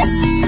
Yeah.